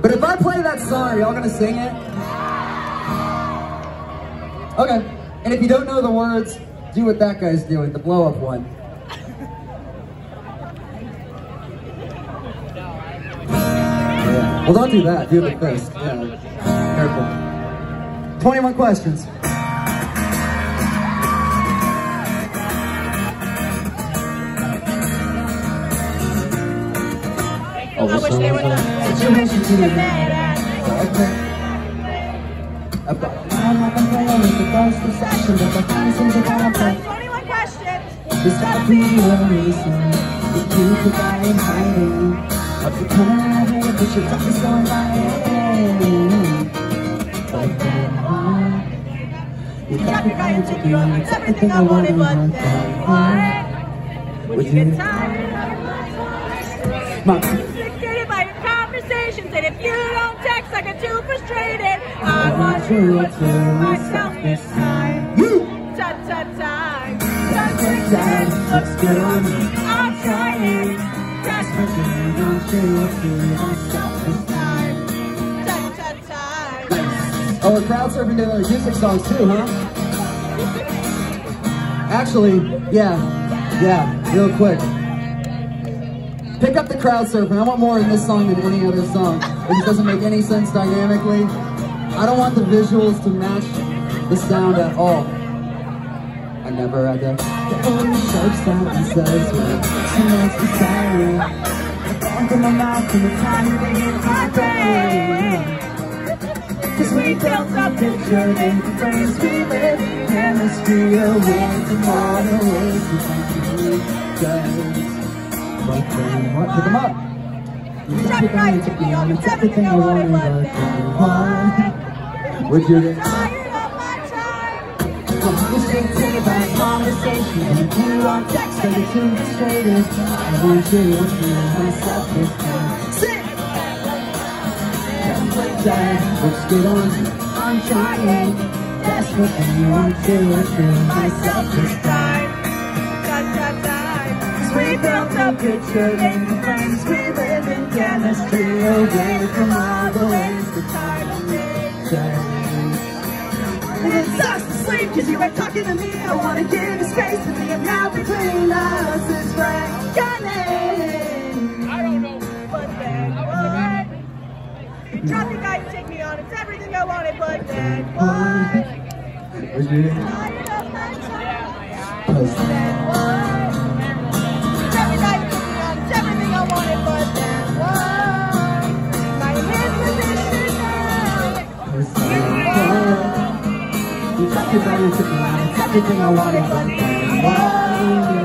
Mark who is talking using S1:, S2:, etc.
S1: But if I play that song, are y'all gonna sing it? Okay. And if you don't know the words, do what that guy's doing, the blow up one. Yeah. Well, don't do that. Do the fist. Yeah. Careful. 21 questions.
S2: Oh, I wish they would have situation to get mad at.
S1: I've got
S2: Twenty-one questions.
S3: Just got to be a reason to keep the guy in hiding. My head, but your is going by. But then, you you. Everything I wanted, but then?
S2: Would you get tired
S3: My,
S2: and if you don't text, I get too frustrated. I want you to do myself this time. Ta ta time.
S3: that looks good on me.
S2: I'm trying. That's
S3: But you don't do to myself this time.
S2: ta ta time.
S1: Oh, we're crowd surfing to other music songs too, huh? Actually, yeah, yeah, real quick. Pick up the crowd surfing. I want more in this song than any other song. It just doesn't make any sense dynamically. I don't want the visuals to match the sound at all. I never had that.
S3: The only shapes that he says when she makes me sorry. I gone from my mouth to the time they hit my brain. Cause we built a picture in the frames we live from all the ways we can then what?
S1: Pick them up.
S3: You got the guy to be on, it's everything I wanted but then what?
S1: Would you get?
S2: Tired of my time.
S3: I'm just dictated by a conversation And you on text, I get too frustrated I want you to feel myself this time Sit! That looks good on. I'm trying Desperate and you want to feel myself this time built a picture in the frames We live in chemistry. Oh, Away from all the ways the time and days And it sucks to sleep cause you ain't talking to me. I wanna give you space to me And now between us. Is reckoning
S2: I don't know. But then what? Got the guy to take me on. It's everything I wanted, but then what?
S3: ဒီကတည်းကလည်းဖြစ်နေတာဒီကတ
S2: ည်းကဝါနေတယ်